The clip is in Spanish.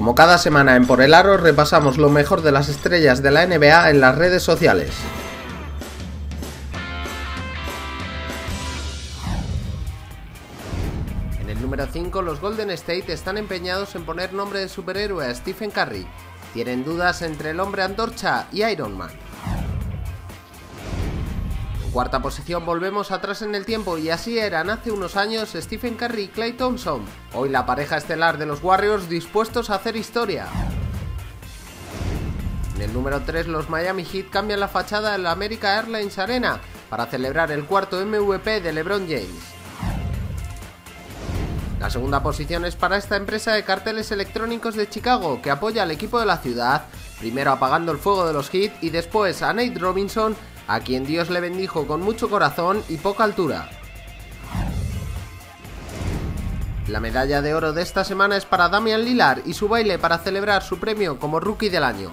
Como cada semana en Por el Aro repasamos lo mejor de las estrellas de la NBA en las redes sociales. En el número 5 los Golden State están empeñados en poner nombre de superhéroe a Stephen Curry. Tienen dudas entre el hombre antorcha y Iron Man. Cuarta posición volvemos atrás en el tiempo y así eran hace unos años Stephen Curry y Clay Thompson. Hoy la pareja estelar de los Warriors dispuestos a hacer historia. En el número 3 los Miami Heat cambian la fachada de la America Airlines Arena para celebrar el cuarto MVP de LeBron James. La segunda posición es para esta empresa de carteles electrónicos de Chicago que apoya al equipo de la ciudad, primero apagando el fuego de los Heat y después a Nate Robinson, a quien Dios le bendijo con mucho corazón y poca altura. La medalla de oro de esta semana es para Damian Lillard y su baile para celebrar su premio como Rookie del Año.